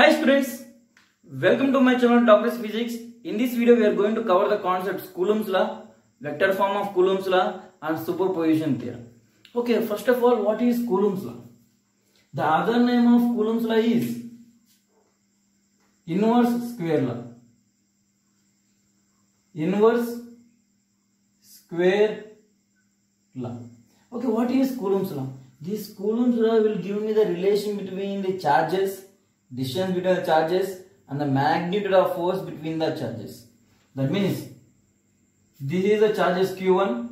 Hi students, welcome to my channel Doctor's Physics. In this video we are going to cover the concepts Coulomb's law, vector form of Coulomb's law and superposition theorem. Okay, first of all what is Coulomb's law? The other name of Coulomb's law is inverse square law. Inverse square law. Okay, what is Coulomb's law? This Coulomb's law will give me the relation between the charges, distance between the charges and the magnitude of force between the charges. That means this is the charges Q1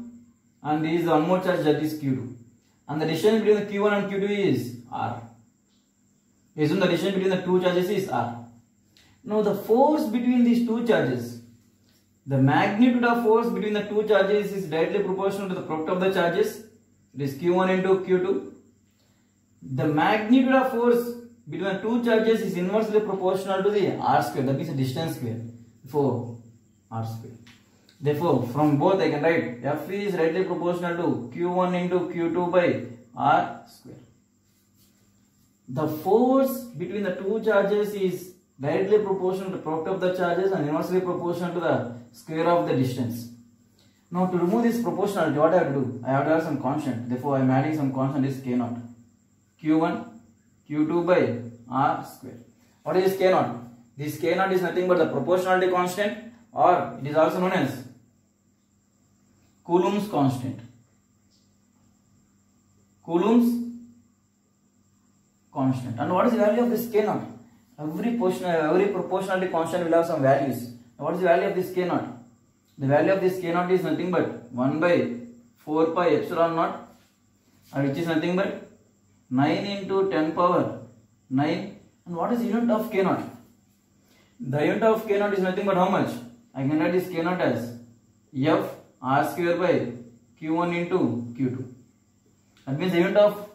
and this is one more charge that is Q2. And the distance between the Q1 and Q2 is R. Assume the distance between the two charges is R. Now the force between these two charges, the magnitude of force between the two charges is directly proportional to the product of the charges. It is Q1 into Q2. The magnitude of force between two charges is inversely proportional to the R square, that means the distance square. Therefore, R square. Therefore, from both I can write F is rightly proportional to Q1 into Q2 by R square. The force between the two charges is directly proportional to the product of the charges and inversely proportional to the square of the distance. Now to remove this proportionality, what I have to do? I have to add some constant. Therefore, I am adding some constant is k naught. Q1, Q2 by R square. What is k naught? This k naught is nothing but the proportionality constant or it is also known as Coulomb's constant. Coulomb's constant. And what is the value of this k naught? Every portion, every proportionality constant will have some values. What is the value of this k naught? The value of this k naught is nothing but 1 by 4 pi epsilon naught which is nothing but 9 into 10 power 9 and what is unit of k naught? The unit of k naught is nothing but how much? I can write this k naught as f r square by q1 into q2. That means the unit of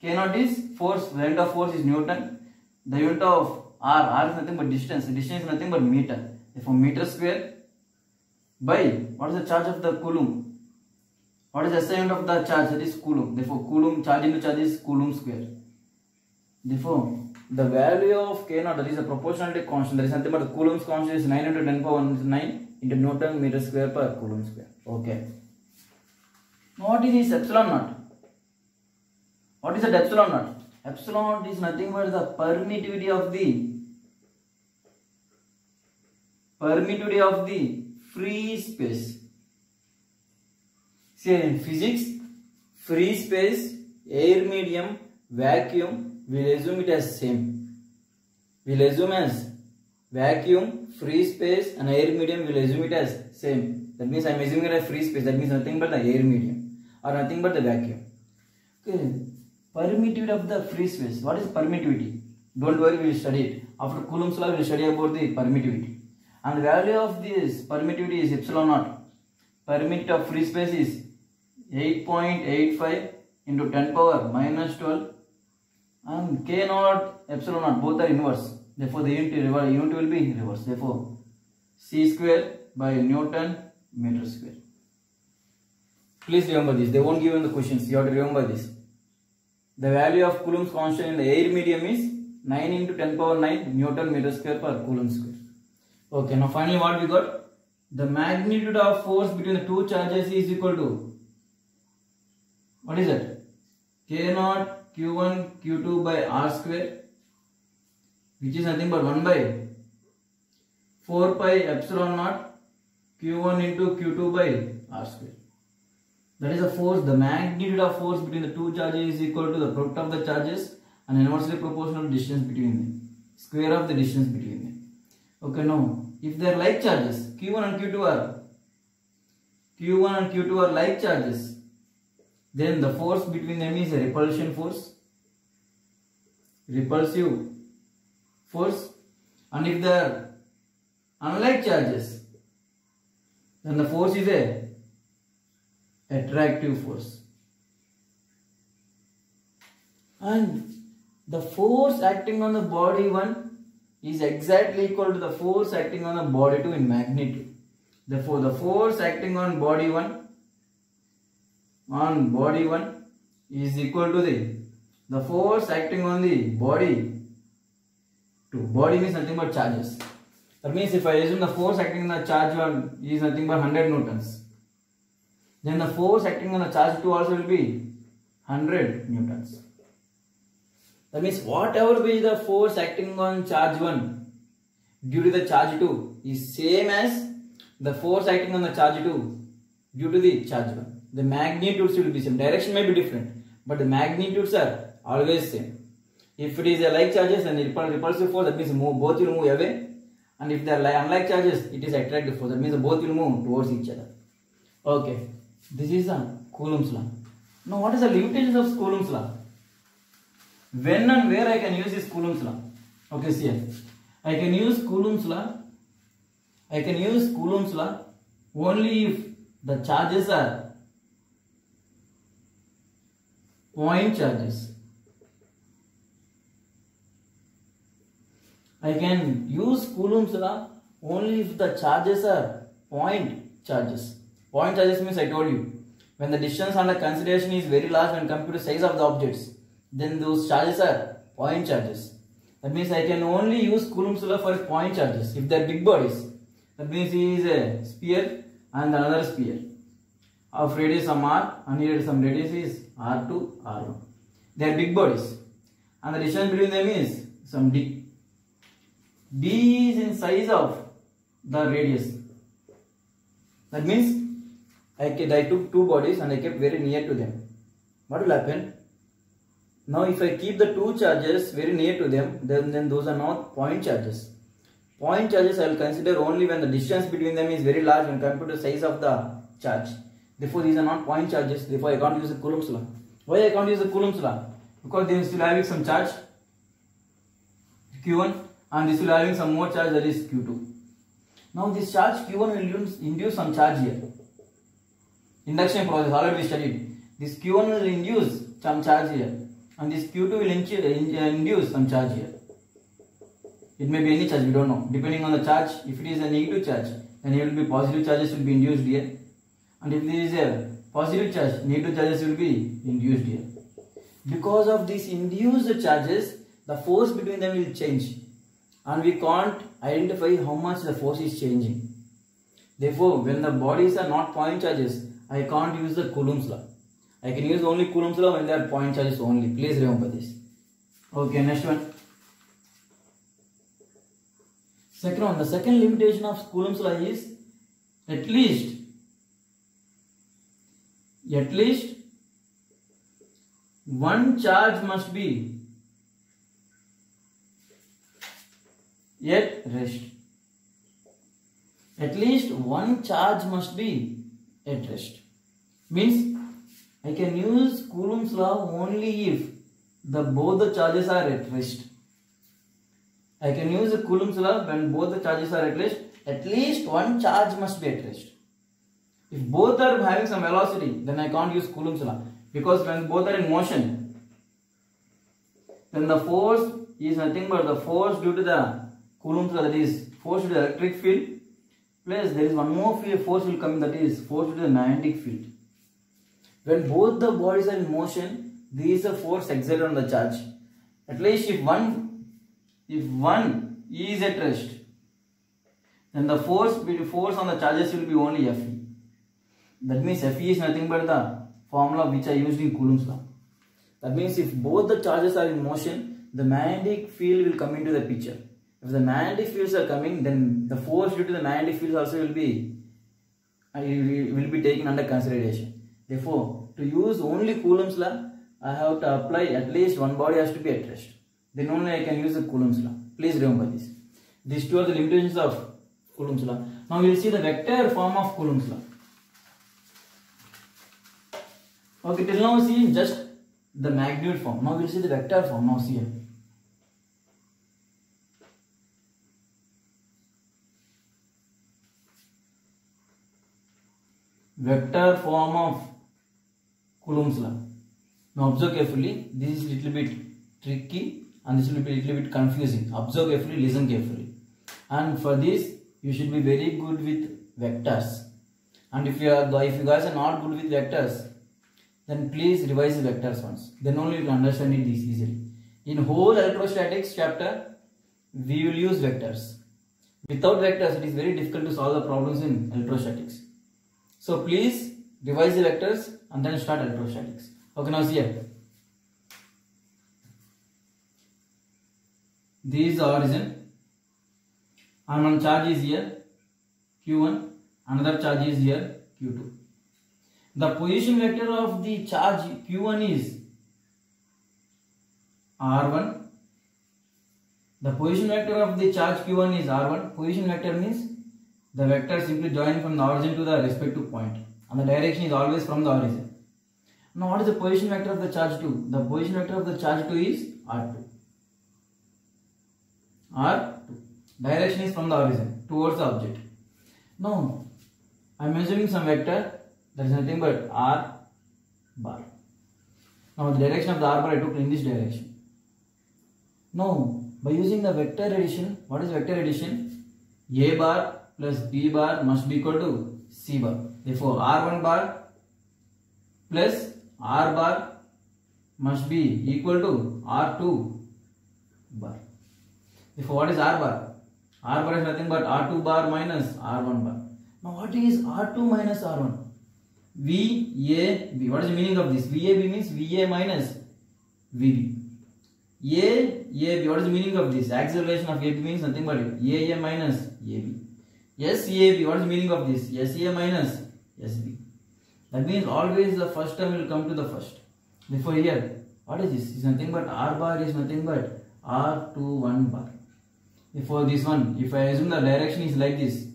k naught is force, the unit of force is Newton. The unit of r, r is nothing but distance, distance is nothing but meter. Therefore meter square by what is the charge of the coulomb? What is the unit of the charge? That is coulomb. Therefore coulomb charge into charge is coulomb square. Therefore the value of k naught that is a proportionality constant. There is nothing but coulomb's constant is 9 into 10 power 9 into Newton meter square per coulomb square. Okay. What is this epsilon naught? What is that epsilon naught? Epsilon naught is nothing but the permittivity of the permittivity of the free space. Physics, free space, air medium, vacuum, we'll assume it as same. We'll assume as vacuum, free space and air medium, we'll assume it as same. That means I'm assuming it as free space, that means nothing but the air medium or nothing but the vacuum. Okay, permittivity of the free space. What is permittivity? Don't worry, we will study it. After Coulomb's law, we will study about the permittivity. And the value of this permittivity is epsilon naught. Permittivity of free space is 8.85 into 10 power minus 12 and k naught epsilon naught both are inverse. Therefore, the unit, unit will be reverse. Therefore, c square by Newton meter square. Please remember this. They won't give you the questions. You have to remember this. The value of Coulomb's constant in the air medium is 9 into 10 power 9 Newton meter square per Coulomb square. Okay, now finally what we got? The magnitude of force between the two charges is equal to what is it? K naught Q1 Q2 by R square which is nothing but 1 by 4 pi epsilon naught Q1 into Q2 by R square. That is the force, the magnitude of force between the two charges is equal to the product of the charges and inversely proportional distance between them. Square of the distance between them. Okay, now if they are like charges, Q1 and Q2 are Q1 and Q2 are like charges, then the force between them is a repulsion force, repulsive force, and if are unlike charges, then the force is a attractive force. And the force acting on the body 1 is exactly equal to the force acting on the body 2 in magnitude. Therefore, the force acting on body 1 on body 1 is equal to the the force acting on the body 2. Body means nothing but charges. That means if I assume the force acting on the charge 1 is nothing but 100 newtons, then the force acting on the charge 2 also will be 100 newtons. That means whatever be the force acting on charge 1 due to the charge 2 is same as the force acting on the charge 2 due to the charge 1. The magnitudes will be same. Direction may be different, but the magnitudes are always same. If it is a like charges and repulsive force, that means move, both will move away. And if they are like unlike charges, it is attractive force. That means both will move towards each other. Okay, this is a Coulomb's law. Now, what is the limitations of Coulomb's law? When and where I can use this Coulomb's law? Okay, see. I can use Coulomb's law. I can use Coulomb's law only if the charges are point charges. I can use Coulomb's law only if the charges are point charges. Point charges means I told you when the distance under consideration is very large when compared to size of the objects, then those charges are point charges. That means I can only use Coulomb's law for point charges if they are big bodies. That means is a sphere and another sphere of radius some r and here some radius is r2, r1. They are big bodies and the distance between them is some d. d is in size of the radius. That means I, I took two bodies and I kept very near to them. What will happen? Now if I keep the two charges very near to them, then, then those are not point charges. Point charges I will consider only when the distance between them is very large when compared to the size of the charge. Therefore, these are not point charges. Therefore, I can't use the Coulomb's law. Why I can't use the Coulomb's law? Because they are still having some charge Q1 and this will having some more charge that is Q2. Now, this charge Q1 will induce, some charge here. Induction process already studied. This Q1 will induce some charge here and this Q2 will uh, induce some charge here. It may be any charge, we don't know. Depending on the charge, if it is a negative charge, then it will be positive charges will be induced here. And if there is a positive charge, negative charges will be induced here. Because of these induced charges, the force between them will change. And we can't identify how much the force is changing. Therefore, when the bodies are not point charges, I can't use the Coulomb's law. I can use only Coulomb's law when they are point charges only. Please remember this. Okay, next one. Second one, the second limitation of Coulomb's law is at least at least one charge must be at rest. At least one charge must be at rest. Means I can use Coulomb's law only if the both the charges are at rest. I can use Coulomb's law when both the charges are at rest. At least one charge must be at rest. If both are having some velocity, then I can't use Coulomb's law. Because when both are in motion, then the force is nothing but the force due to the Coulomb's law, that is force due to the electric field, plus there is one more force will come that is force due to the magnetic field. When both the bodies are in motion, there is a force exerted on the charge. At least if one if one is at rest, then the force force on the charges will be only Fe. That means Fe is nothing but the formula which I used in Coulomb's law. That means if both the charges are in motion, the magnetic field will come into the picture. If the magnetic fields are coming, then the force due to the magnetic fields also will be uh, will be taken under consideration. Therefore, to use only Coulomb's law, I have to apply at least one body has to be at rest. Then only I can use the Coulomb's law. Please remember this. These two are the limitations of Coulomb's law. Now we will see the vector form of Coulomb's law. Okay, till now see just the magnitude form. Now we will see the vector form. Now see here. Vector form of Coulomb's law. Now observe carefully. This is little bit tricky and this will be little bit confusing. Observe carefully, listen carefully. And for this, you should be very good with vectors. And if you are if you guys are not good with vectors, then please revise the vectors once. Then only you will understand it this easily. In whole electrostatics chapter, we will use vectors. Without vectors, it is very difficult to solve the problems in electrostatics. So please revise the vectors and then start electrostatics. Okay, now see. This is the origin and one charge is here q1 another charge is here q2 the position vector of the charge q1 is r1 the position vector of the charge q1 is r1 position vector means the vector simply join from the origin to the respective point and the direction is always from the origin. Now what is the position vector of the charge 2 the position vector of the charge 2 is r2 r2 direction is from the origin towards the object. Now I am measuring some vector that is nothing but r bar. Now the direction of the r bar I took in this direction. Now by using the vector addition, what is vector addition? a bar plus b bar must be equal to c bar. Therefore r1 bar plus r bar must be equal to r2 bar. Therefore what is r bar? r bar is nothing but r2 bar minus r1 bar. Now what is R2 minus R1? VAB. What is the meaning of this? VAB means VA minus VB. AAB. What is the meaning of this? Acceleration of AB means nothing but AA minus AB. SAB. What is the meaning of this? SA minus SB. That means always the first term will come to the first. Therefore here, what is this? Is nothing but R bar is nothing but R21 bar. Therefore this one, if I assume the direction is like this,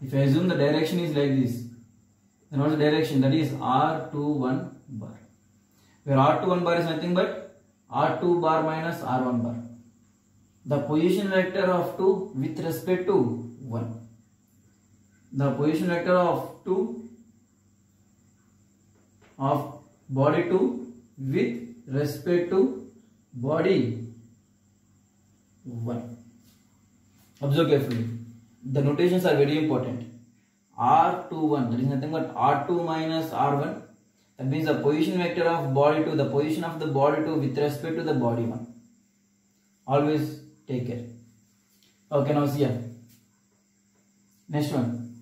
if I assume the direction is like this, then what is the direction? That is R21 bar. Where R21 bar is nothing but R2 bar minus R1 bar. The position vector of 2 with respect to 1. The position vector of 2 of body 2 with respect to body 1. Observe carefully the notations are very important. R21, that is nothing but R2 minus R1. That means the position vector of body 2, the position of the body 2 with respect to the body 1. Always take care. Okay, now see here. Next one.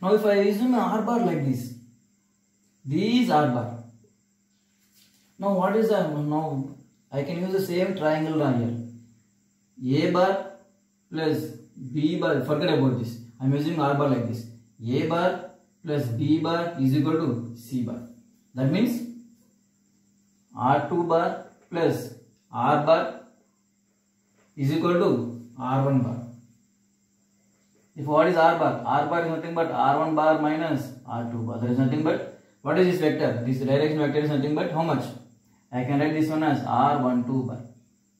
Now if I assume R bar like this, is R bar. Now what is the, now I can use the same triangle right here. A bar plus B bar, forget about this. I am using R bar like this. A bar plus B bar is equal to C bar. That means R2 bar plus R bar is equal to R1 bar. If what is R bar? R bar is nothing but R1 bar minus R2 bar. There is nothing but what is this vector? This direction vector is nothing but how much? I can write this one as R12 bar.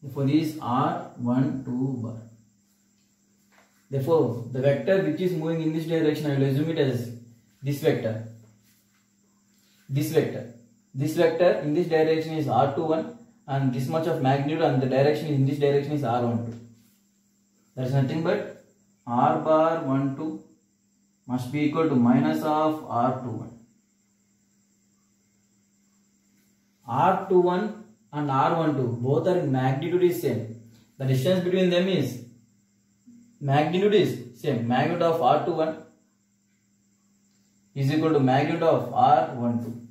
Therefore, this R12 bar. Therefore, the vector which is moving in this direction, I will assume it as this vector. This vector. This vector in this direction is R21 and this much of magnitude and the direction in this direction is R12. There is nothing but R bar 12 must be equal to minus of R21. R21 and R12 both are in magnitude is same. The distance between them is magnitude is same magnitude of R21 is equal to magnitude of R12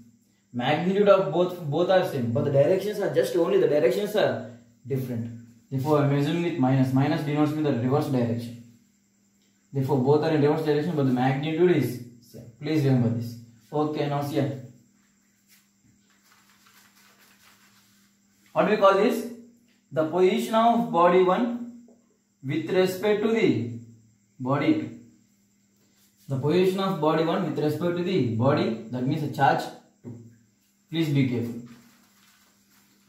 magnitude of both both are same but the directions are just only the directions are different. Therefore I am assuming with minus minus denotes me the reverse direction. Therefore both are in reverse direction but the magnitude is same. Please remember this. Okay now see what do we call this? The position of body 1 with respect to the body 2. The position of body 1 with respect to the body that means a charge 2. Please be careful.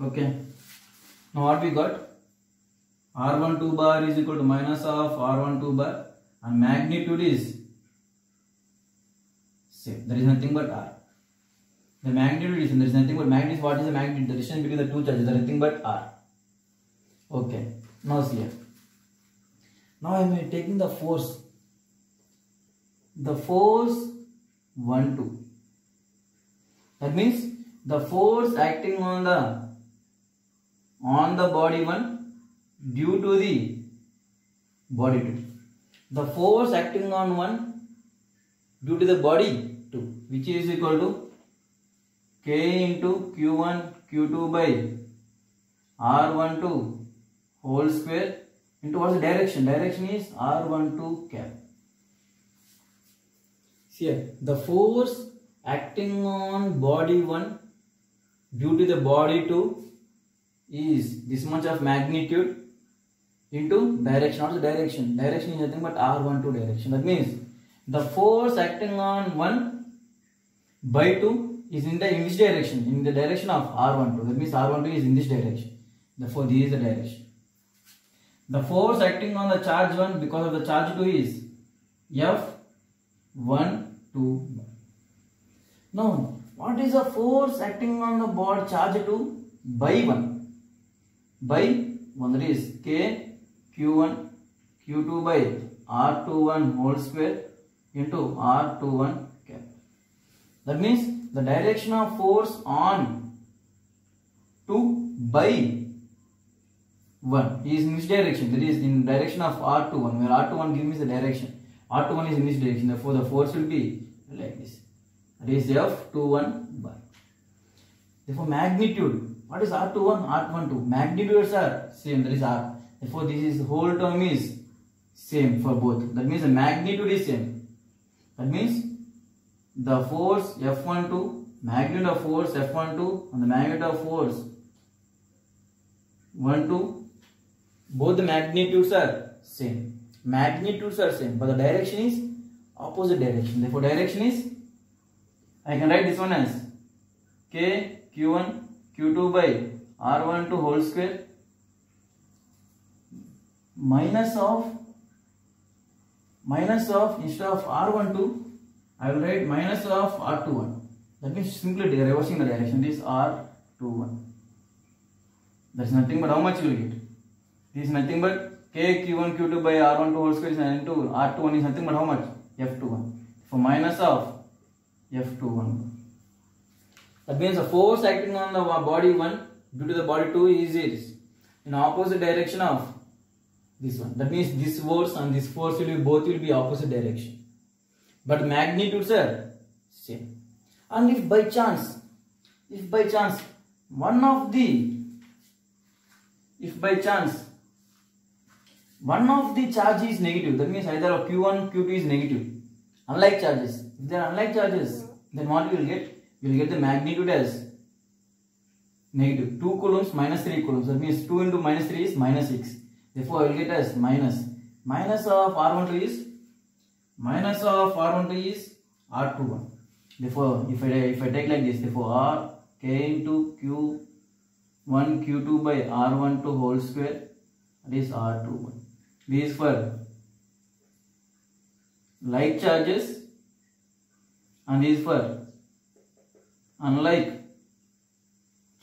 Okay. Now what we got? R12 bar is equal to minus of R12 bar and magnitude is same. There is nothing but R. The magnitude is there is nothing but magnitude. What is the magnitude? The distance between the two charges. There is nothing but R. Okay. Now see here. Now I am taking the force. The force 1, 2. That means the force acting on the on the body 1 due to the body 2. The force acting on 1 due to the body 2 which is equal to k into q1 q2 by r12 whole square into what's the direction? Direction is r12 cap. See here, the force acting on body 1 due to the body 2 is this much of magnitude into direction. What's the direction? Direction is nothing but r12 direction. That means the force acting on 1 by 2 is in the in which direction? In the direction of r12. That means r12 is in this direction. Therefore, this is the direction. The force acting on the charge 1 because of the charge 2 is F1, 2. Now, what is the force acting on the board charge 2 by 1? By 1 that is K Q1 Q2 by R21 whole square into R21 cap. That means the direction of force on 2 by 1 is in which direction? That is in direction of R21 where R21 gives me the direction. R21 is in this direction therefore the force will be like this. That is F21 by. Therefore magnitude. What is R21? R12. Magnitudes are same that is R. Therefore this is whole term is same for both. That means the magnitude is same. That means the force F12 magnitude of force F12 and the magnitude of force 1 2 both the magnitudes are same. Magnitudes are same but the direction is opposite direction. Therefore direction is I can write this one as k q1 q2 by r12 whole square minus of minus of instead of r12 I will write minus of r21 that means simply reversing the direction this r21 that's nothing but how much you will get this is nothing but k q1 q2 by r12 whole square is into r21 is nothing but how much? F21 for minus of f21 that means the force acting on the body 1 due to the body 2 is is in opposite direction of this one. That means this force and this force will be both will be opposite direction. But magnitudes are same. And if by chance if by chance one of the if by chance one of the charge is negative. That means either of q1 q2 is negative. Unlike charges. If they are unlike charges then what you will get? You will get the magnitude as negative. 2 coulombs minus 3 coulombs that means 2 into minus 3 is minus 6 therefore I will get as minus. Minus of r12 is minus of r12 is r21 therefore if I if I take like this therefore r k into q1 q2 by r12 whole square. That is r21 this is for like charges and is for unlike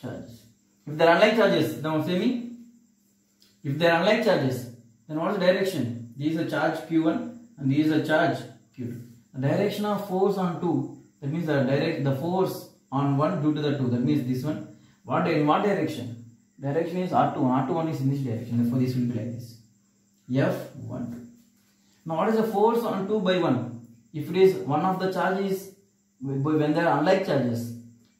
charges. If they are unlike charges now say me if they are unlike charges then what is the direction? This is a charge q1 and this is a charge q2 the direction of force on 2 that means the direct the force on 1 due to the 2 that means this one. What in what direction? Direction is r2 r21 is in this direction therefore this will be like this f1 now what is the force on 2 by 1 if it is one of the charges when they are unlike charges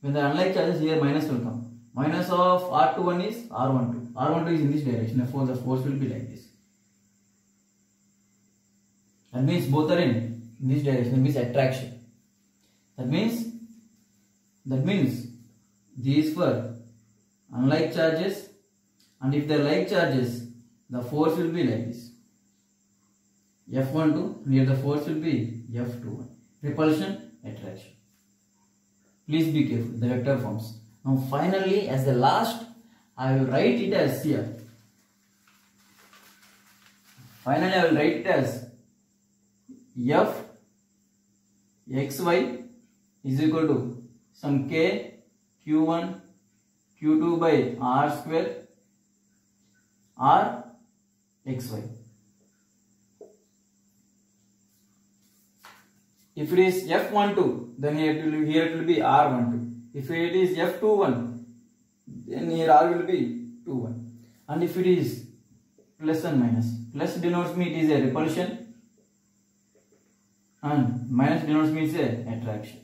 when they are unlike charges here minus will come. Minus of r21 is r12 r12 is in this direction therefore the force will be like this. That means both are in this direction that means attraction. That means that means these for unlike charges and if they are like charges the force will be like this. F12 here the force will be F21 repulsion attraction. Please be careful. The vector forms. Now finally as the last I will write it as here. Finally I will write it as F xy is equal to some k q1 q2 by r square r xy if it is f12 then here it will be, here it will be r12 if it is f21 then here r will be 21 and if it is plus and minus. Plus denotes me it is a repulsion and minus denotes me it's a attraction.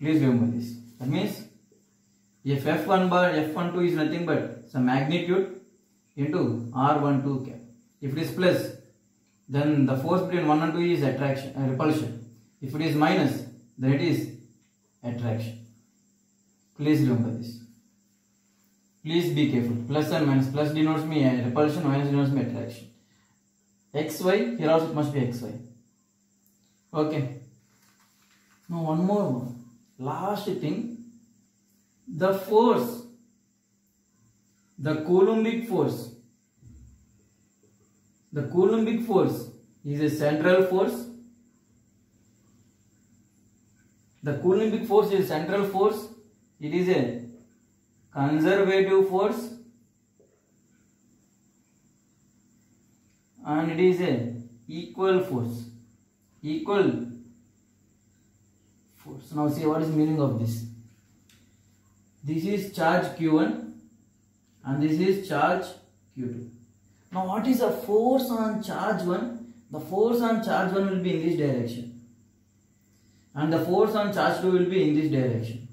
Please remember this. That means if F1 bar F12 is nothing but some magnitude into R12 cap. If it is plus, then the force between 1 and 2 is attraction, uh, repulsion. If it is minus, then it is attraction. Please remember this. Please be careful. Plus and minus. Plus denotes me repulsion, minus denotes me attraction. XY, here also it must be XY. Okay. Now one more. Last thing. The force, the Coulombic force. The Coulombic force is a central force. The Coulombic force is central force. It is a conservative force and it is a equal force equal force now see what is meaning of this this is charge q1 and this is charge q2 now what is the force on charge 1 the force on charge 1 will be in this direction and the force on charge 2 will be in this direction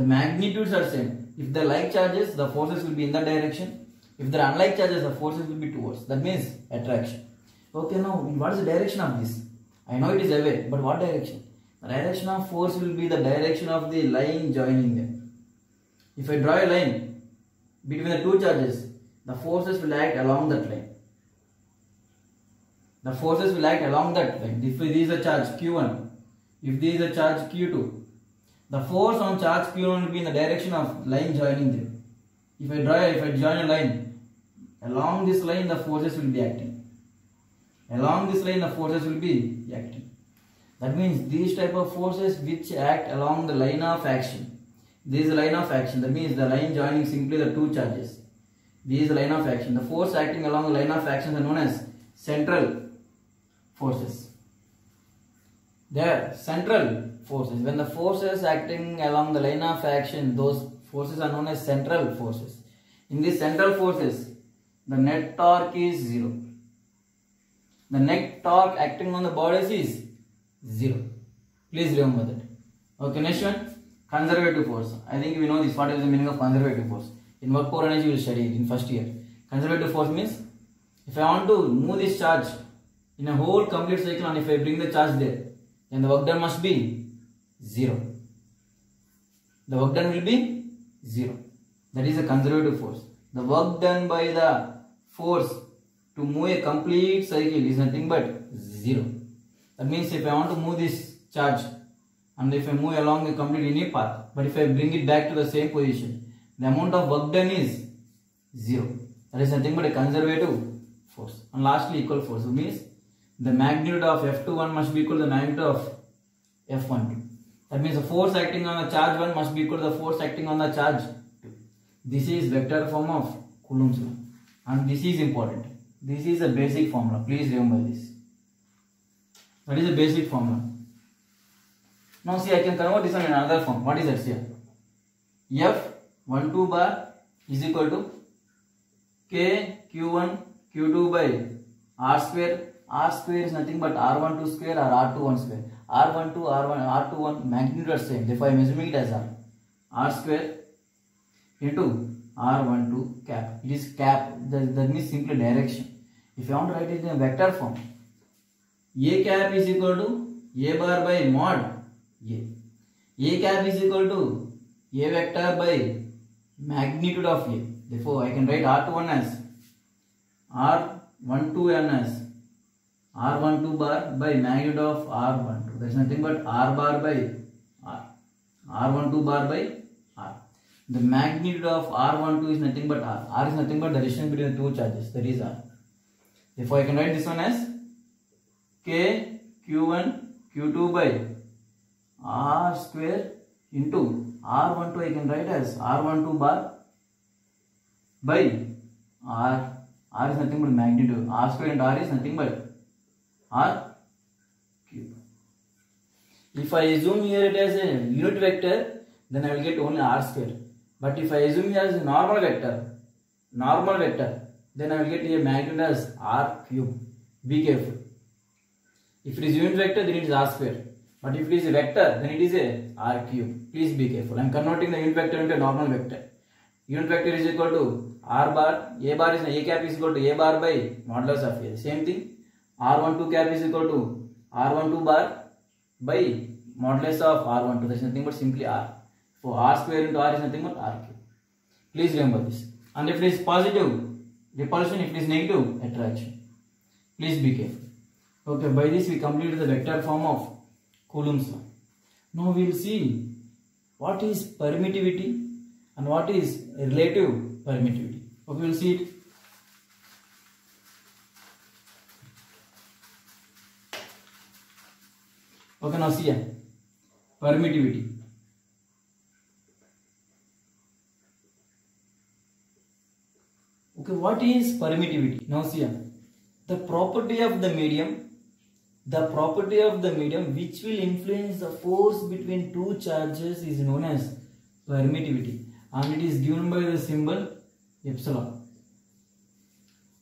the magnitudes are same if they like charges, the forces will be in that direction. If they are unlike charges, the forces will be towards. That means attraction. Okay, now what is the direction of this? I know it is away, but what direction? The direction of force will be the direction of the line joining them. If I draw a line between the two charges, the forces will act along that line. The forces will act along that line. If this is a charge Q1, if this is a charge Q2, the force on charge Q1 will be in the direction of line joining them. If I draw, if I join a line, along this line the forces will be acting. Along this line the forces will be acting. That means these type of forces which act along the line of action. This is line of action. That means the line joining simply the two charges. This is the line of action. The force acting along the line of action are known as central forces. They are central forces. When the forces acting along the line of action, those forces are known as central forces. In these central forces, the net torque is zero. The net torque acting on the bodies is zero. Please remember that. Okay, next one, conservative force. I think we know this. What is the meaning of conservative force? In work power energy, we will study it in first year. Conservative force means if I want to move this charge in a whole complete cycle and if I bring the charge there, then the work done must be 0. The work done will be 0. That is a conservative force. The work done by the force to move a complete cycle is nothing but 0. That means if I want to move this charge and if I move along a complete any path, but if I bring it back to the same position, the amount of work done is 0. That is nothing but a conservative force. And lastly, equal force means the magnitude of F21 must be equal to the magnitude of F12. That means the force acting on the charge 1 must be equal to the force acting on the charge 2. This is vector form of Coulomb's law. And this is important. This is a basic formula. Please remember this. That is a basic formula. Now see I can convert this one in another form. What is that here? F12 bar is equal to K Q1 Q2 by R square. R square is nothing but R12 square or R21 square. R12, R1, R21 magnitude are same. Therefore, I am assuming it as R. R square into R12 cap. It is cap. That, that means simply direction. If you want to write it in a vector form, A cap is equal to A bar by mod A. A cap is equal to A vector by magnitude of A. Therefore, I can write R21 as R12n as R12 bar by magnitude of R12. That is nothing but R bar by R. R12 bar by R. The magnitude of R12 is nothing but R. R is nothing but the distance between the two charges. That is R. Therefore, I can write this one as K Q1 Q2 by R square into R12 I can write as R12 bar by R. R is nothing but magnitude. R square and R is nothing but R cube. If I assume here it as a unit vector, then I will get only R square. But if I assume here as a normal vector, normal vector, then I will get a magnitude as r cube. Be careful. If it is unit vector, then it is r square. But if it is a vector, then it is a r cube. Please be careful. I am converting the unit vector into a normal vector. Unit vector is equal to r bar. A bar is a cap is equal to a bar by modulus of a. Same thing. R12 cap is equal to R12 bar by modulus of R12. That is nothing but simply R. So R square into R is nothing but R cube. Please remember this. And if it is positive, repulsion. If it is negative, attraction. Please be careful. Okay, by this we completed the vector form of Coulomb's law. Now we will see what is permittivity and what is relative permittivity. Okay, we will see it. Okay, now see. Permittivity. Okay, what is permittivity? Now see. The property of the medium, the property of the medium which will influence the force between two charges is known as permittivity and it is given by the symbol epsilon.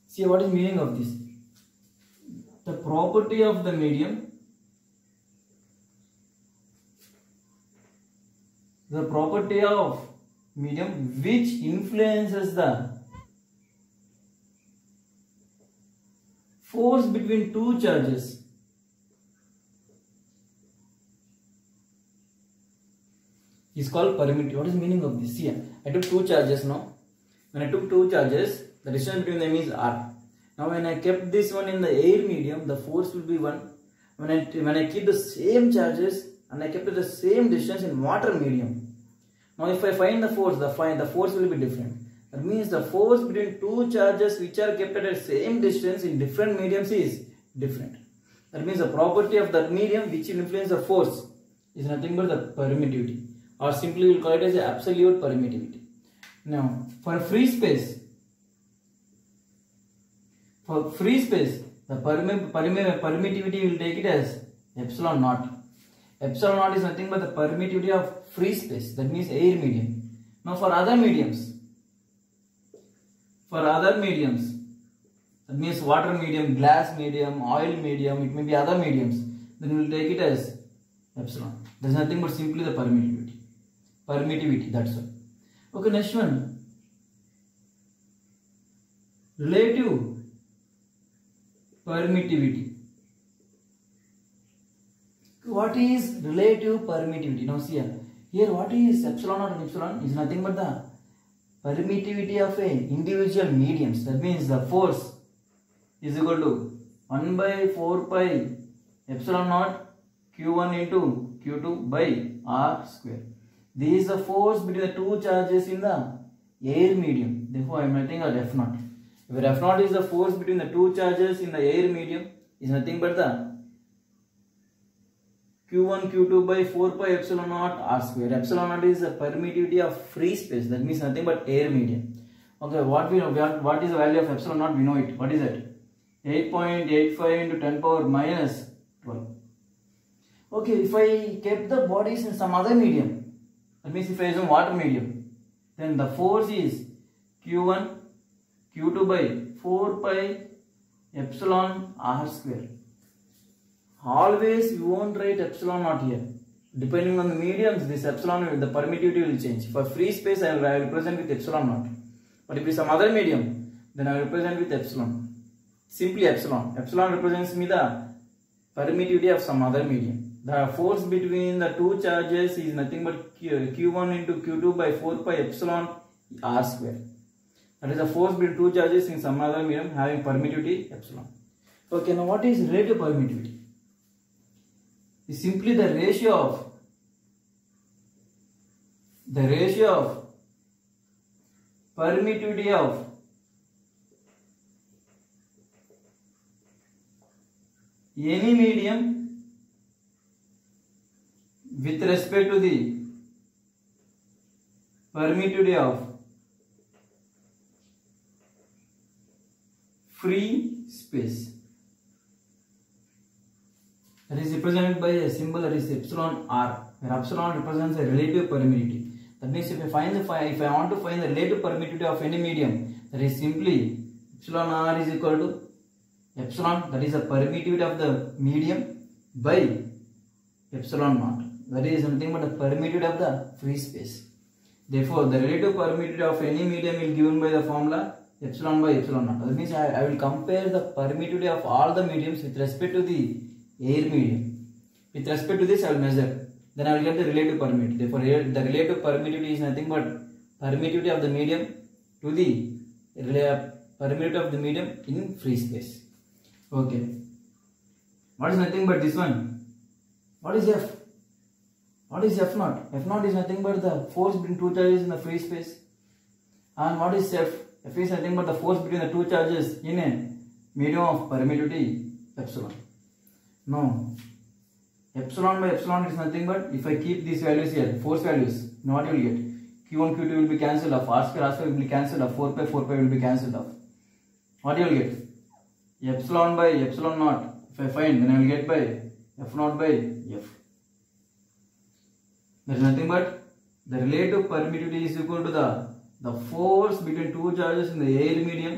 See what is meaning of this? The property of the medium the property of medium which influences the force between two charges is called permittivity. What is meaning of this? Here, I took two charges now. When I took two charges, the distance between them is r. Now when I kept this one in the air medium, the force will be 1. When I, when I keep the same charges and I kept the same distance in water medium. Now if I find the force, the find the force will be different. That means the force between two charges which are kept at the same distance in different mediums is different. That means the property of that medium which will influence the force is nothing but the permittivity or simply we will call it as absolute permittivity. Now for free space, for free space the permi permi permittivity will take it as epsilon naught. Epsilon naught is nothing but the permittivity of free space that means air medium. Now for other mediums, for other mediums that means water medium, glass medium, oil medium, it may be other mediums then we will take it as epsilon. There is nothing but simply the permittivity. Permittivity that's all. Okay next one relative permittivity. What is relative permittivity? Now see here. Here what is epsilon or epsilon is nothing but the permittivity of a individual mediums. That means the force is equal to 1 by 4 pi epsilon naught q1 into q2 by r square. This is the force between the two charges in the air medium. Therefore, I am writing a F naught. Where F naught is the force between the two charges in the air medium is nothing but the q1 q2 by 4 pi epsilon naught r square. Epsilon naught is the permittivity of free space. That means nothing but air medium. Okay, what we know, what is the value of epsilon naught? We know it. What is it? 8.85 into 10 power minus 12. Okay, if I kept the bodies in some other medium, that means if I assume water medium, then the force is Q1, Q2 by 4 pi epsilon r square. Always you won't write epsilon naught here. Depending on the mediums, this epsilon, the permittivity will change. For free space, I will represent with epsilon naught. But if it is some other medium, then I will represent with epsilon. Simply epsilon. Epsilon represents me the permittivity of some other medium. The force between the two charges is nothing but Q, Q1 into Q2 by 4 pi epsilon r square. That is the force between two charges in some other medium having permittivity epsilon. Okay, now what is relative permittivity? Is simply the ratio of the ratio of permittivity of any medium with respect to the permittivity of free space. That is represented by a symbol that is epsilon r where epsilon represents a relative permittivity that means if I find the if I want to find the relative permittivity of any medium that is simply epsilon r is equal to epsilon that is the permittivity of the medium by epsilon naught that is nothing but the permittivity of the free space. Therefore the relative permittivity of any medium is given by the formula epsilon by epsilon naught. That means I, I will compare the permittivity of all the mediums with respect to the air medium. With respect to this I will measure. Then I will get the relative permittivity therefore the relative permittivity is nothing but permittivity of the medium to the permittivity of the medium in free space. Okay. What is nothing but this one? What is f what is f naught? F naught is nothing but the force between two charges in the free space. And what is f? F is nothing but the force between the two charges in a medium of permittivity epsilon. No. Epsilon by epsilon is nothing but if I keep these values here force values now what you will get. Q1 q2 will be cancelled off. R square r square will be cancelled off. 4 pi 4 pi will be cancelled off. What you will get? Epsilon by epsilon naught. If I find then I will get by f naught by f there is nothing but the relative permittivity is equal to the the force between two charges in the air medium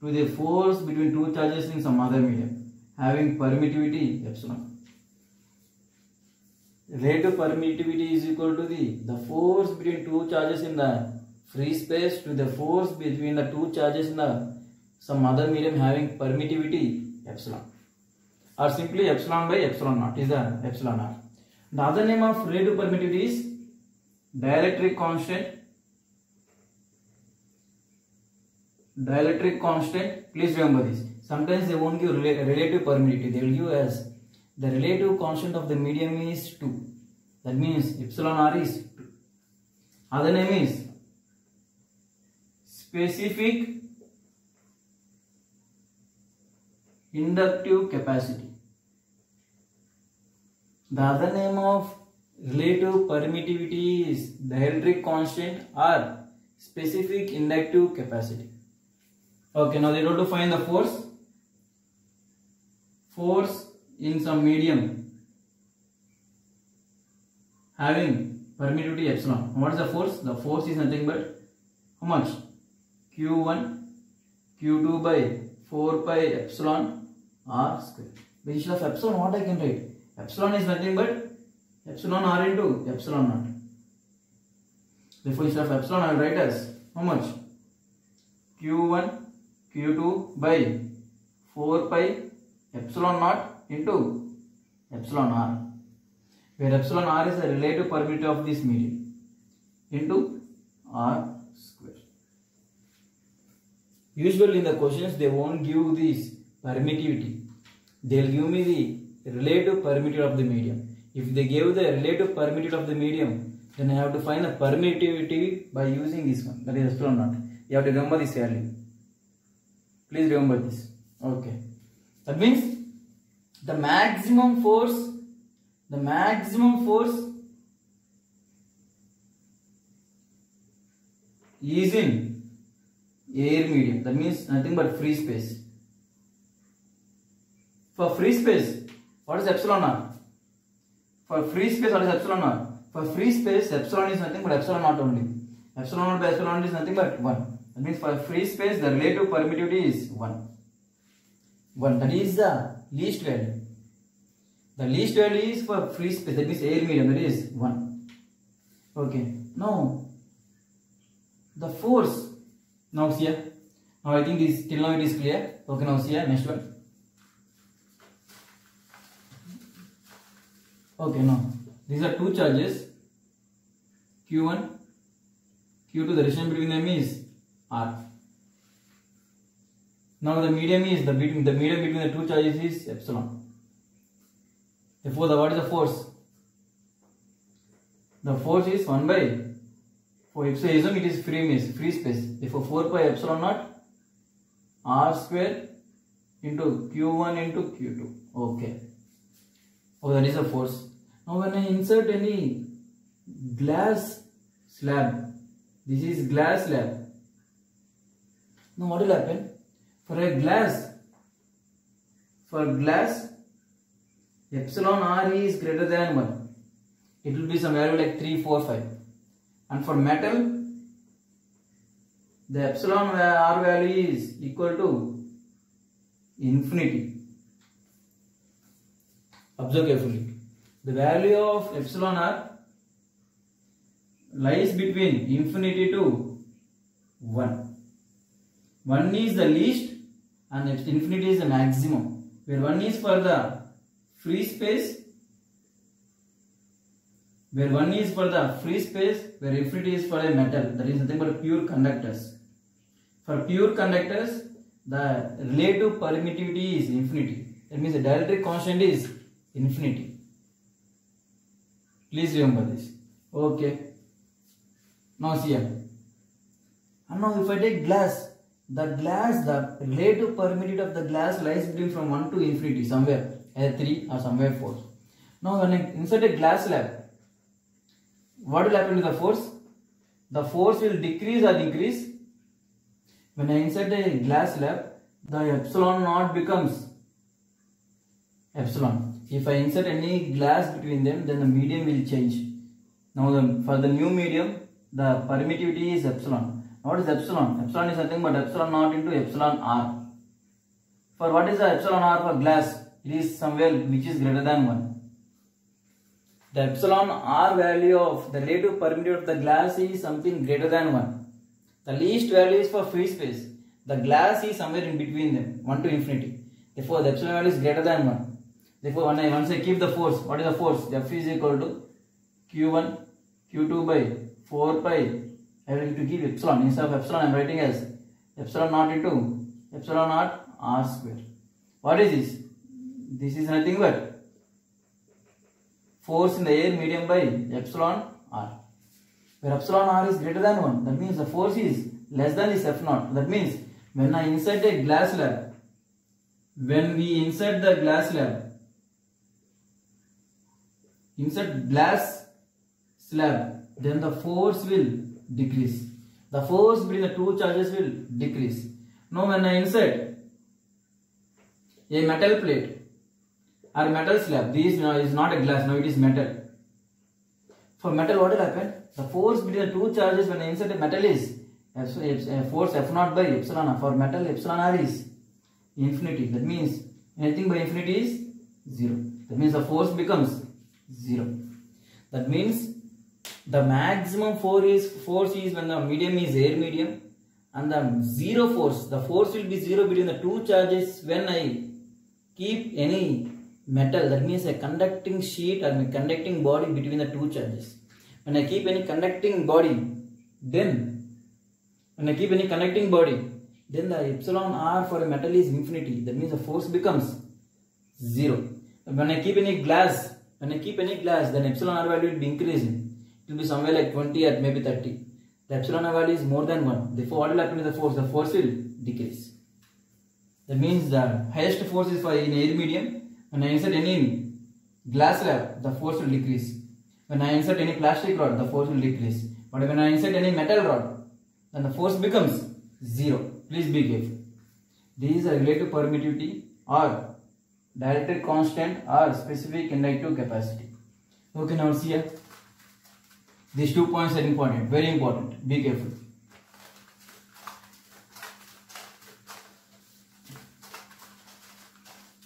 to the force between two charges in some other medium having permittivity epsilon relative permittivity is equal to the the force between two charges in the free space to the force between the two charges in the some other medium having permittivity epsilon or simply epsilon by epsilon naught is the epsilon r. The other name of relative permittivity is dielectric constant. Dielectric constant, please remember this. Sometimes they won't give rela relative permittivity, they will give as the relative constant of the medium is 2. That means epsilon r is 2. Other name is specific inductive capacity. The other name of relative permittivity is dielectric constant or specific inductive capacity. Okay, now they told to find the force. Force in some medium having permittivity epsilon. What is the force? The force is nothing but how much? Q1, Q2 by 4 pi epsilon r square. Instead of epsilon, what I can write? Epsilon is nothing but epsilon r into epsilon naught. Therefore, instead of epsilon, I will write as how much? Q1, Q2 by 4 pi epsilon naught into epsilon r. Where epsilon r is the relative permittivity of this medium into r square. Usually in the questions they won't give this permittivity. They'll give me the relative permittivity of the medium. If they give the relative permittivity of the medium, then I have to find the permittivity by using this one. That is epsilon naught. You have to remember this value. Please remember this. Okay. That means the maximum force, the maximum force is in air medium. That means nothing but free space. For free space, what is epsilon r? For free space, what is epsilon r? For free space, epsilon is nothing but epsilon naught only. Epsilon naught by epsilon naught is nothing but 1. That means for free space, the relative permittivity is 1. 1. That is the least value. The least value is for free space, that means air medium, that is 1. Okay. Now, the force, now see here. Now I think this till now it is clear. Okay, now see here, next one. Okay, now these are two charges Q1, Q2, the relation between them is R. Now the medium is the between the medium between the two charges is epsilon. Therefore, the what is the force? The force is 1 by for say it is free space, free space. Therefore, 4 pi epsilon naught R square into Q1 into Q2. Okay. Oh, that is the force. Now, when I insert any glass slab, this is glass slab. Now, what will happen? For a glass, for glass, epsilon r is greater than 1. It will be some value like 3, 4, 5. And for metal, the epsilon r value is equal to infinity. Observe carefully. The value of epsilon r lies between infinity to 1. 1 is the least and infinity is the maximum. Where 1 is for the free space, where 1 is for the free space, where infinity is for a metal, that is nothing but pure conductors. For pure conductors, the relative permittivity is infinity. That means the dielectric constant is infinity. Please remember this. Okay. Now see here. And now if I take glass, the glass, the relative permittivity of the glass lies between from 1 to infinity, somewhere, either 3 or somewhere 4. Now when I insert a glass slab, what will happen to the force? The force will decrease or increase. When I insert a glass slab, the epsilon naught becomes epsilon. If I insert any glass between them, then the medium will change. Now the, for the new medium, the permittivity is epsilon. What is epsilon? Epsilon is nothing but epsilon naught into epsilon r. For what is the epsilon r for glass? It is somewhere which is greater than 1. The epsilon r value of the relative permittivity of the glass is something greater than 1. The least value is for free space. The glass is somewhere in between them, 1 to infinity. Therefore, the epsilon value is greater than 1. Therefore, when I, once I keep the force, what is the force? The F is equal to Q1, Q2 by 4 pi. I will to give epsilon. Instead of epsilon, I am writing as epsilon naught into epsilon naught r square. What is this? This is nothing but force in the air medium by epsilon r. Where epsilon r is greater than 1, that means the force is less than this f naught. That means when I insert a glass slab, when we insert the glass slab, insert glass slab, then the force will decrease. The force between the two charges will decrease. Now when I insert a metal plate or metal slab, this now is not a glass, now it is metal. For metal, what will happen? The force between the two charges when I insert a metal is F- uh, force F naught by epsilon r. For metal, epsilon r is infinity. That means anything by infinity is 0. That means the force becomes 0. That means the maximum force is force is when the medium is air medium and the zero force the force will be zero between the two charges when I keep any metal that means a conducting sheet or a conducting body between the two charges. When I keep any conducting body then when I keep any connecting body then the epsilon r for a metal is infinity. That means the force becomes zero. When I keep any glass when I keep any glass then epsilon r value will be increasing it will be somewhere like 20 or maybe 30. The epsilon r value is more than 1. Therefore, what will happen to the force? The force will decrease. That means the highest force is for in air medium. When I insert any glass slab, the force will decrease. When I insert any plastic rod, the force will decrease. But when I insert any metal rod, then the force becomes zero. Please be careful. This is a relative permittivity or dielectric constant or specific inductive capacity. Okay, now see here. These two points are important, very important. Be careful.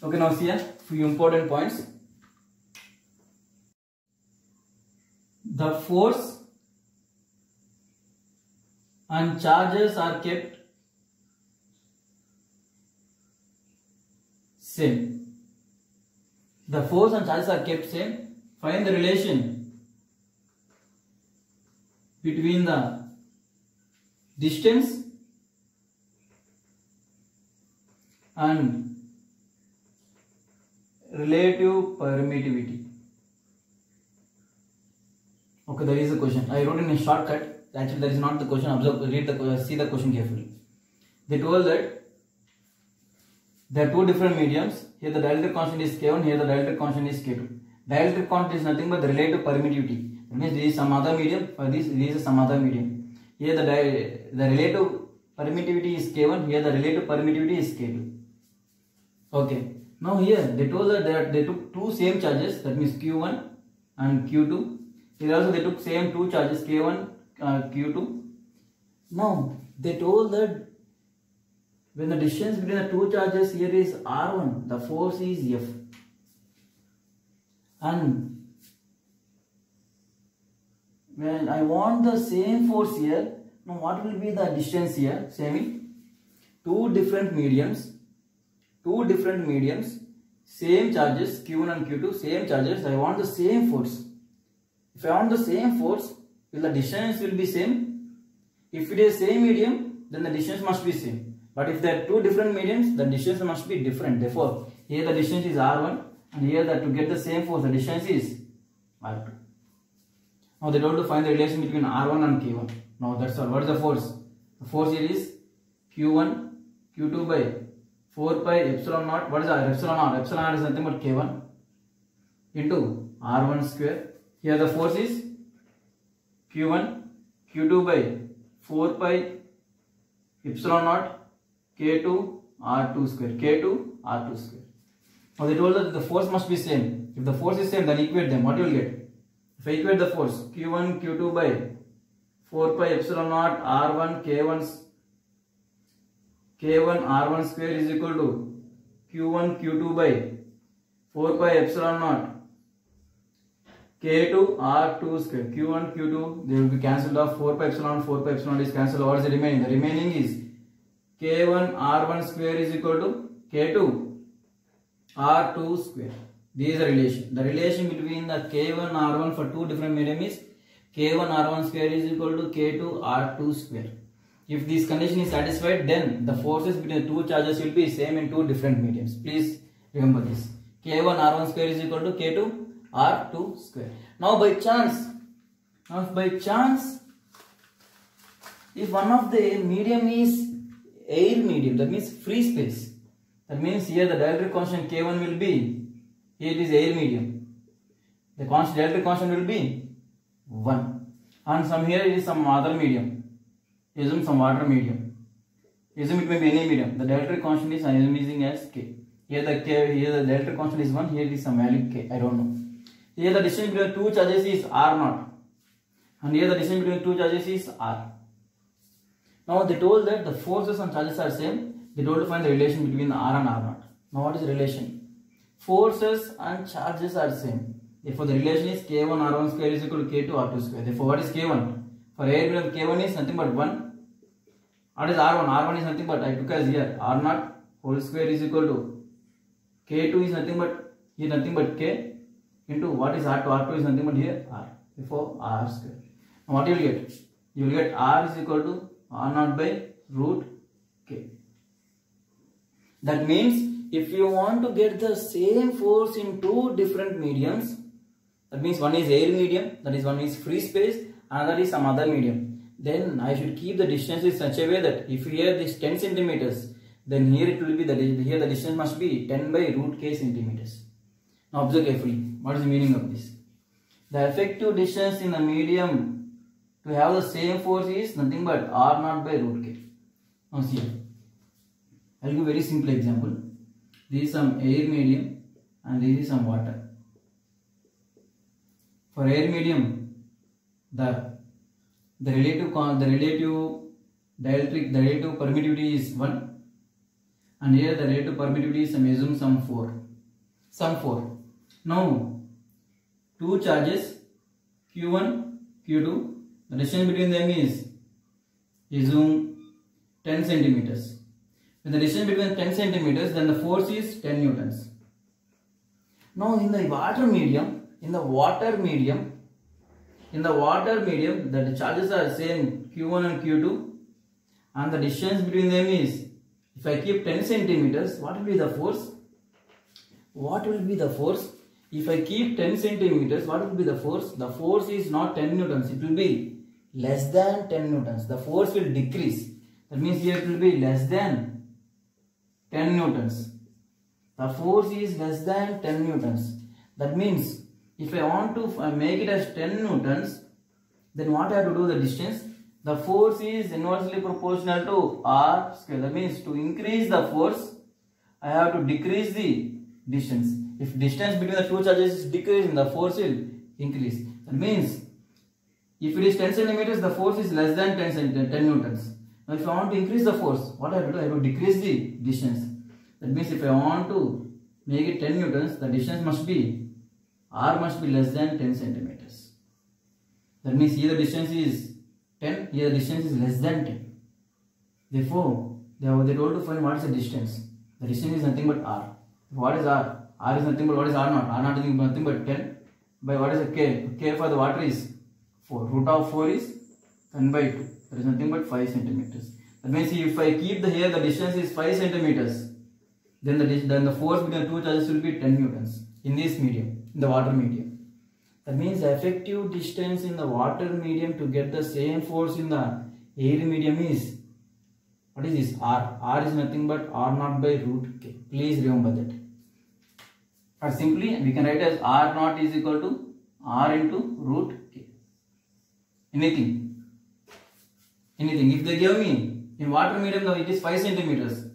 Okay, now see here, few important points. The force and charges are kept same. The force and charges are kept same. Find the relation between the distance and relative permittivity. Okay, there is a question. I wrote in a shortcut. Actually, that is not the question. Observe, read the uh, see the question carefully. They told that there are two different mediums. Here the dielectric constant is K1. Here the dielectric constant is K2. Dielectric constant is nothing but the relative permittivity. That means this is some other medium. For this, this is some other medium. Here the the relative permittivity is K1. Here the relative permittivity is K2. Okay. Now here they told that they, took two same charges. That means Q1 and Q2. Here also they took same two charges K1, uh, Q2. Now they told that when the distance between the two charges here is R1, the force is F. And when I want the same force here, now what will be the distance here? Same two different mediums, two different mediums, same charges Q1 and Q2, same charges. I want the same force. If I want the same force, will the distance will be same? If it is same medium, then the distance must be same. But if there are two different mediums, the distance must be different. Therefore, here the distance is R1 and here that to get the same force, the distance is R2. Now they told to find the relation between R1 and K1. Now that's all. What is the force? The force here is Q1, Q2 by 4 pi epsilon naught. What is? Epsilon naught. Epsilon naught is nothing but K1 into R1 square. Here the force is Q1, Q2 by 4 pi epsilon naught K2 R2 square. K2 R2 square. Now they told that the force must be same. If the force is same, then equate them. What you will get? If I equate the force Q1 Q2 by 4 pi epsilon naught R1 K1 K1 R1 square is equal to Q1 Q2 by 4 pi epsilon naught K2 R2 square Q1 Q2 they will be cancelled off 4 pi epsilon 4 pi epsilon is cancelled what is the remaining the remaining is K1 R1 square is equal to K2 R2 square. This is the relation. The relation between the K1 R1 for two different medium is K1 R1 square is equal to K2 R2 square. If this condition is satisfied then the forces between the two charges will be same in two different mediums. Please remember this. K1 R1 square is equal to K2 R2 square. Now by chance, now by chance, if one of the medium is air medium, that means free space. That means here the dielectric constant K1 will be, here it is air medium. The constant dielectric constant will be 1. And some here it is some other medium. Assume some water medium. Assume it may be any medium. The dielectric constant is I am using as K. Here the K, here the dielectric constant is 1, here it is some value K. I don't know. Here the distance between two charges is R naught. And here the distance between two charges is R. Now they told that the forces on charges are same. They told to find the relation between R and R naught. Now what is relation? Forces and charges are same. Therefore the relation is K1 R1 square is equal to K2 R2 square. Therefore what is K1? For air medium K1 is nothing but 1. What is R1? R1 is nothing but I took as here R naught whole square is equal to K2 is nothing but here nothing but K into what is R2? R2 is nothing but here R. Therefore R square. Now what you will get? You will get R is equal to R naught by root K. That means if you want to get the same force in two different mediums, that means one is air medium, that is one is free space, another is some other medium. Then I should keep the distance in such a way that if here this 10 centimeters, then here it will be the here the distance must be 10 by root k centimeters. Now observe carefully. What is the meaning of this? The effective distance in the medium to have the same force is nothing but R naught by root k. Now see, I'll give a very simple example. This is some air medium and this is some water. For air medium, the the relative the relative dielectric the relative permittivity is one, and here the relative permittivity is some assume some four, some four. Now, two charges Q1, Q2, the distance between them is assume 10 centimeters. When the distance between 10 centimeters, then the force is 10 newtons. Now, in the water medium, in the water medium, in the water medium, the charges are same Q1 and Q2, and the distance between them is, if I keep 10 centimeters, what will be the force? What will be the force? If I keep 10 centimeters, what will be the force? The force is not 10 newtons. It will be less than 10 newtons. The force will decrease. That means here it will be less than 10 newtons. The force is less than 10 newtons. That means if I want to uh, make it as 10 newtons, then what I have to do the distance? The force is inversely proportional to R square. That means to increase the force, I have to decrease the distance. If distance between the two charges is decreasing, the force will increase. That means if it is 10 centimeters, the force is less than 10, 10 newtons. Now if I want to increase the force, what I have to do? I have to decrease the distance. That means if I want to make it 10 newtons, the distance must be, R must be less than 10 centimeters. That means here the distance is 10, here the distance is less than 10. Therefore, they are they told to find what is the distance. The distance is nothing but R. What is R? R is nothing but what is R naught? R naught is nothing but 10 by what is the K? K for the water is 4. Root of 4 is 10 by 2. There is nothing but 5 centimeters. That means if I keep the here the distance is 5 centimeters, then the then the force between two charges will be 10 newtons in this medium, in the water medium. That means effective distance in the water medium to get the same force in the air medium is what is this R? R is nothing but R naught by root K. Please remember that. Or simply we can write as R naught is equal to R into root. Anything. Anything. If they give me in water medium now it is 5 centimeters.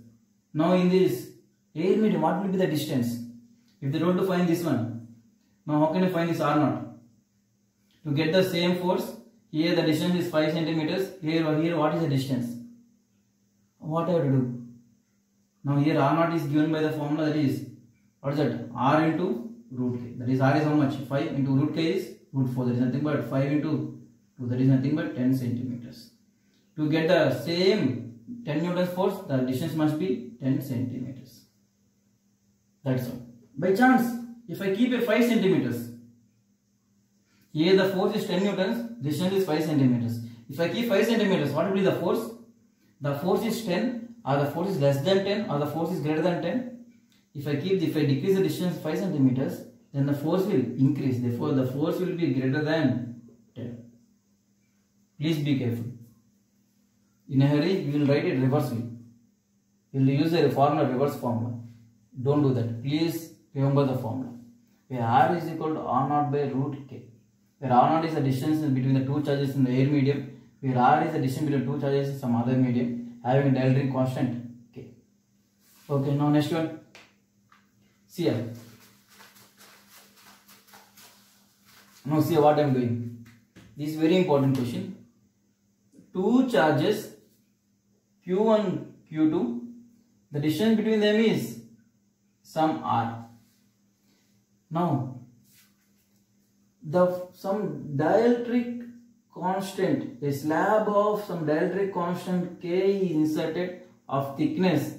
Now in this air medium what will be the distance? If they don't find this one. Now how can I find this R naught? To get the same force here the distance is 5 centimeters. Here here what is the distance? What I have to do? Now here R naught is given by the formula that is what is that? R into root k. That is R is how much? 5 into root k is root 4. That is nothing but 5 into 2. That is nothing but 10 centimeters. To get the same 10 newtons force, the distance must be 10 centimeters. That's all. By chance, if I keep a 5 centimeters, here the force is 10 newtons, distance is 5 centimeters. If I keep 5 centimeters, what will be the force? The force is 10 or the force is less than 10 or the force is greater than 10 if I keep, if I decrease the distance 5 centimeters, then the force will increase. Therefore, the force will be greater than 10. Please be careful. In a hurry, we will write it reversely. We will use a formula, reverse formula. Don't do that. Please remember the formula. Where R is equal to R naught by root K. Where R is the distance between the two charges in the air medium. Where R is the distance between two charges in some other medium. Having a dielectric constant K. Okay, now next one. See here. Now see what I am doing. This is very important question. Two charges Q1, Q2. The distance between them is some R. Now the some dielectric constant, a slab of some dielectric constant K is inserted of thickness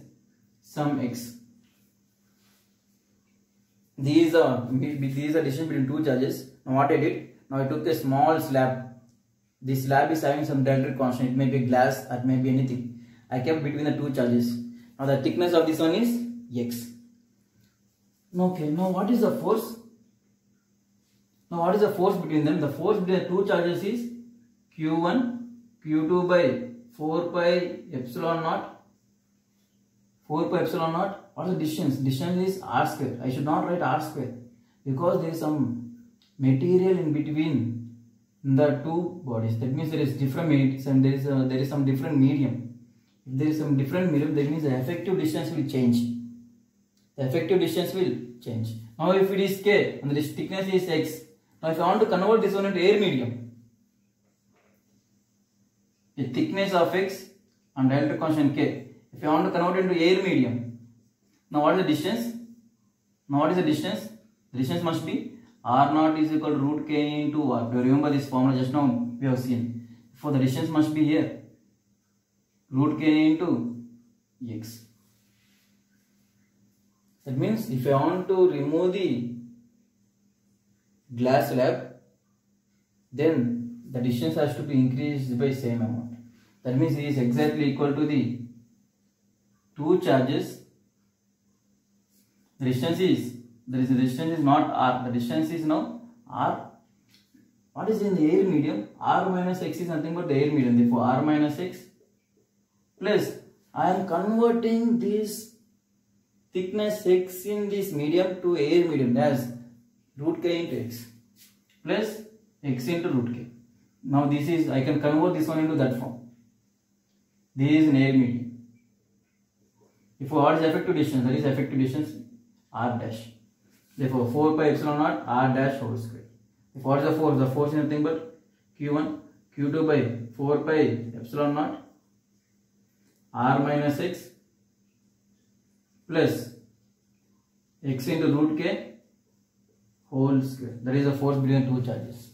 some X these are these are distance between two charges. Now what I did? Now I took a small slab. This slab is having some dielectric constant. It may be glass, it may be anything. I kept between the two charges. Now the thickness of this one is x. Okay. Now what is the force? Now what is the force between them? The force between the two charges is q1, q2 by 4 pi epsilon naught 4 pi epsilon naught. What is the distance? Distance is r square. I should not write r square because there is some material in between the two bodies. That means there is different and there is a, there is some different medium. If there is some different medium, that means the effective distance will change. The effective distance will change. Now if it is k and the thickness is x. Now if I want to convert this one into air medium, the thickness of x and delta constant k if I want to convert into air medium, now what is the distance? Now what is the distance? The distance must be R naught is equal to root k into r. Do you remember this formula just now we have seen? For the distance must be here root k into x. That means if I want to remove the glass slab, then the distance has to be increased by same amount. That means it is exactly equal to the two charges the distance is there is the distance is not r the distance is now r. What is in the air medium? r minus x is nothing but the air medium. Therefore r minus x plus i am converting this thickness x in this medium to air medium. As root k into x plus x into root k. Now this is i can convert this one into that form. This is an air medium. If what is effective distance? That is effective distance r dash. Therefore, 4 pi epsilon naught r dash whole square. What is the force? The force is nothing but q1, q2 by 4 pi epsilon naught r minus x plus x into root k whole square. That is the force between two charges.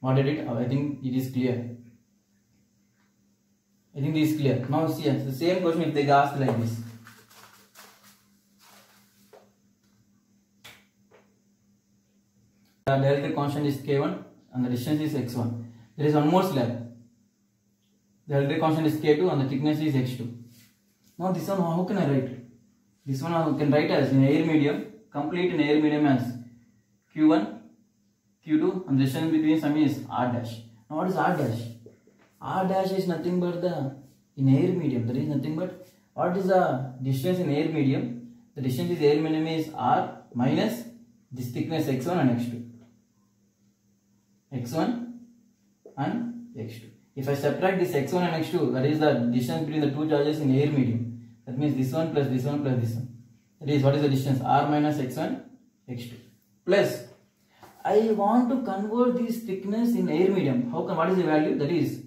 What did it? I think it is clear. I think this is clear. Now see, the same question if they ask like this. The electric constant is k1 and the distance is x1. There is one more slab. The electric constant is k2 and the thickness is x2. Now this one how can I write? This one I can write as in air medium, complete in air medium as q1, q2 and the distance between some is r dash. Now what is r dash? R dash is nothing but the in air medium. There is nothing but what is the distance in air medium? The distance is air medium is r minus this thickness x1 and x2. X1 and x2. If I subtract this x1 and x2, that is the distance between the two charges in air medium. That means this one plus this one plus this one. That is what is the distance r minus x1 x2 plus I want to convert this thickness in air medium. How can what is the value? That is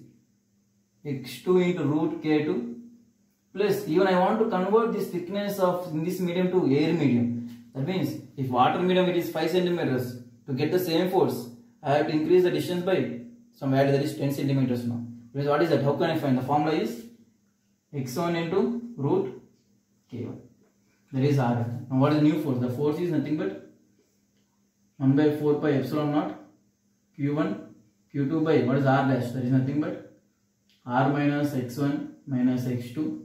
x2 into root k2 plus even I want to convert this thickness of this medium to air medium. That means if water medium it is 5 centimeters to get the same force I have to increase the distance by some value that is 10 centimeters now. Because what is that? How can I find? The formula is x1 into root k1. That is r. Now what is the new force? The force is nothing but 1 by 4 pi epsilon naught q1 q2 by what is r dash? That is nothing but r minus x1 minus x2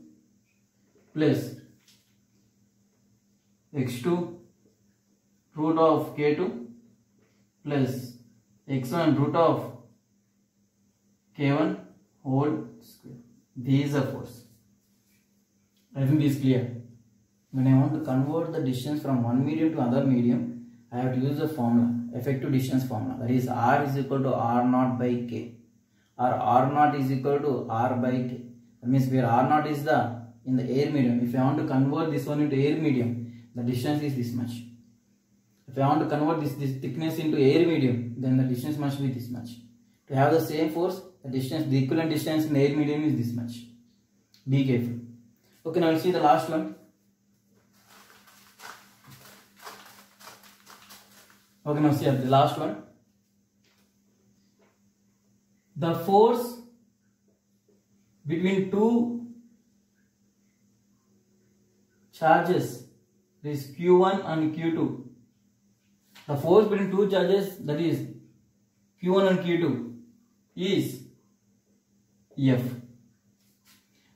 plus x2 root of k2 plus x1 root of k1 whole square. This is the force. I think this is clear. When I want to convert the distance from one medium to another medium, I have to use the formula, effective distance formula. That is r is equal to r naught by k or r naught is equal to r by k. That means where r naught is the in the air medium. If I want to convert this one into air medium, the distance is this much. If I want to convert this, this thickness into air medium, then the distance must be this much. To have the same force, the distance, the equivalent distance in air medium is this much. Be careful. Okay, now we'll see the last one. Okay, now see uh, the last one. The force between two charges is Q1 and Q2. The force between two charges that is Q1 and Q2 is F.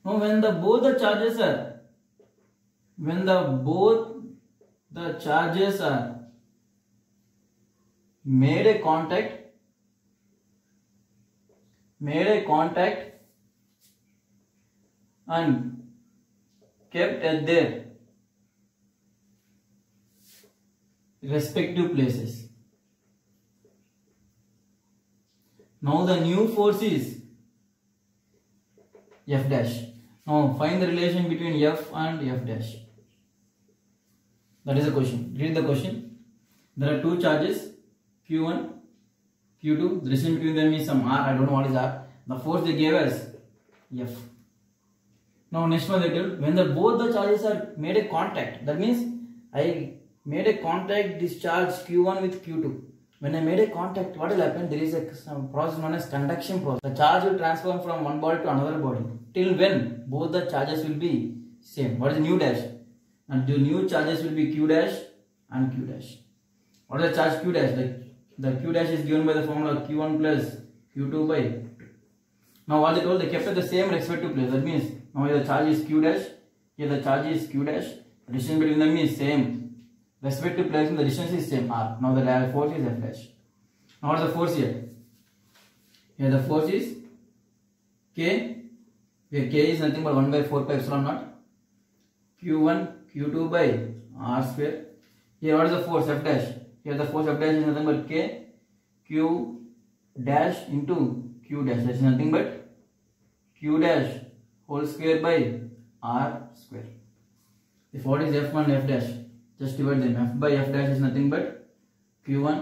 Now when the both the charges are when the both the charges are made a contact made a contact and kept at their respective places. Now the new force is F dash. Now find the relation between F and F dash. That is the question. Read the question. There are two charges Q1, Q2. The distance between them is some R. I don't know what is R. The force they gave us F. Now next one they tell when the both the charges are made a contact. That means I made a contact discharge Q1 with Q2. When I made a contact, what will happen? There is a some process known as conduction process. The charge will transform from one body to another body. Till when both the charges will be same. What is new dash? And the new charges will be Q dash and Q dash. What is the charge Q dash? The, the Q dash is given by the formula Q1 plus Q2 by Now what they told, they kept at the same respective place. That means now the charge is Q dash, here the charge is Q dash. The distance between them is same respective place in the distance is same r. Now the force is F dash. Now what is the force here? Here the force is K, where K is nothing but 1 by 4 pi epsilon naught. Q1, Q2 by R square. Here what is the force F dash? Here the force F dash is nothing but K, Q dash into Q dash. That is nothing but Q dash whole square by R square. If what is F1 F dash? Just divide them f by f dash is nothing but q1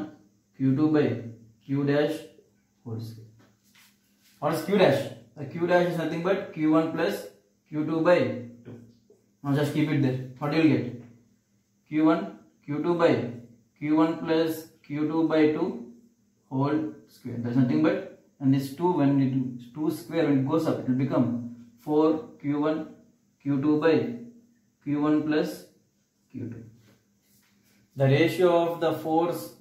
q2 by q dash whole square what is q dash. The q dash is nothing but q1 plus q2 by 2 now just keep it there. What you get? Q1 q2 by q1 plus q2 by 2 whole square. That's nothing but and this 2 when it 2 square when it goes up it will become 4 q1 q2 by q1 plus q2 the ratio of the force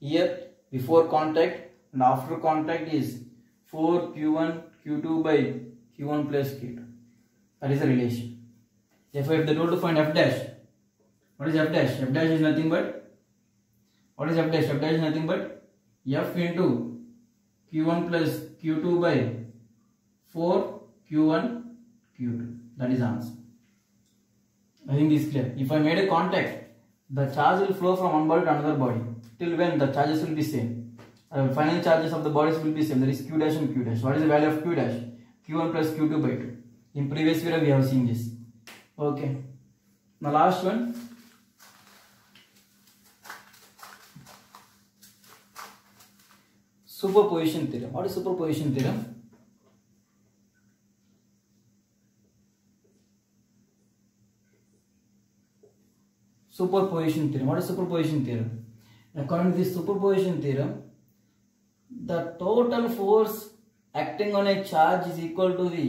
here before contact and after contact is 4 q1 q2 by q1 plus q2 that is the relation. Therefore if they told to find f dash what is f dash? F dash is nothing but what is f dash? F dash is nothing but f into q1 plus q2 by 4 q1 q2 that is answer. I think this is clear. If i made a contact the charge will flow from one body to another body till when the charges will be same uh, final charges of the bodies will be same that is q dash and q dash what is the value of q dash q1 plus q2 by 2 in previous video we have seen this okay the last one superposition theorem what is superposition theorem superposition theorem what is superposition theorem according to this superposition theorem the total force acting on a charge is equal to the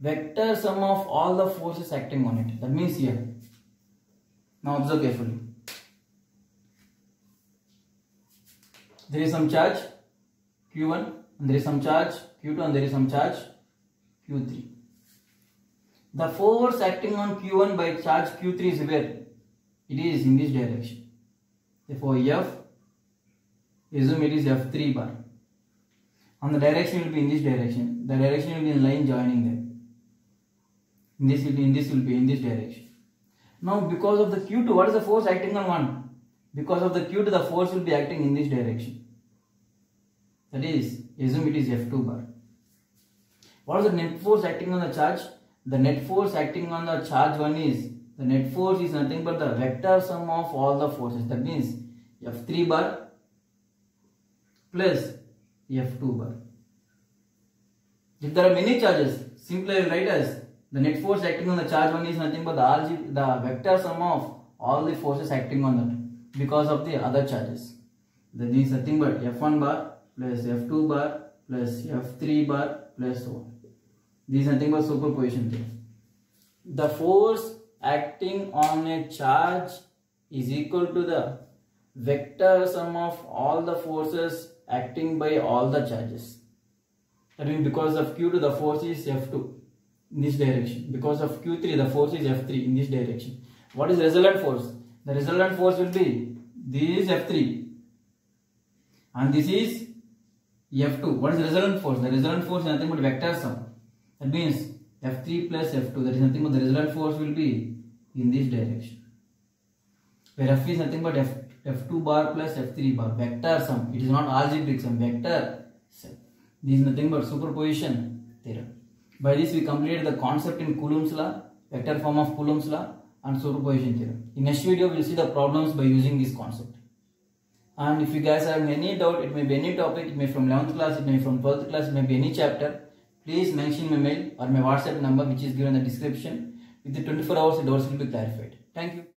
vector sum of all the forces acting on it that means here now observe carefully there is some charge q1 and there is some charge q2 and there is some charge q3 the force acting on q1 by charge q3 is where it is in this direction. Therefore f assume it is f3 bar. And the direction will be in this direction. The direction will be in line joining them. In this will be in this will be in this direction. Now because of the q2 what is the force acting on one? Because of the q2 the force will be acting in this direction. That is assume it is f2 bar. What is the net force acting on the charge? The net force acting on the charge one is the net force is nothing but the vector sum of all the forces. That means f3 bar plus f2 bar. If there are many charges simply write as the net force acting on the charge one is nothing but the algebra, the vector sum of all the forces acting on that because of the other charges. That means nothing but f1 bar plus f2 bar plus f3 bar plus so on this is nothing but superposition theorem. The force acting on a charge is equal to the vector sum of all the forces acting by all the charges. That means because of Q2 the force is F2 in this direction. Because of Q3 the force is F3 in this direction. What is resultant force? The resultant force will be this is F3 and this is F2. What is the resultant force? The resultant force is nothing but vector sum. That means F3 plus F2 that is nothing but the resultant force will be in this direction. Where F is nothing but F, F2 bar plus F3 bar vector sum. It is not algebraic sum vector sum. This is nothing but superposition theorem. By this we completed the concept in Coulomb's law, vector form of Coulomb's law and superposition theorem. In next video we will see the problems by using this concept. And if you guys have any doubt, it may be any topic, it may from 11th class, it may be from 12th class, it may be any chapter. Please mention my mail or my WhatsApp number which is given in the description. Within 24 hours the doubts will be clarified. Thank you.